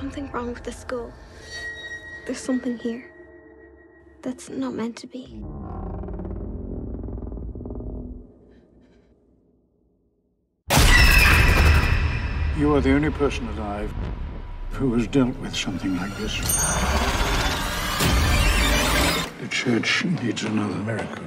something wrong with the school. There's something here that's not meant to be. You are the only person alive who has dealt with something like this. The church needs another miracle.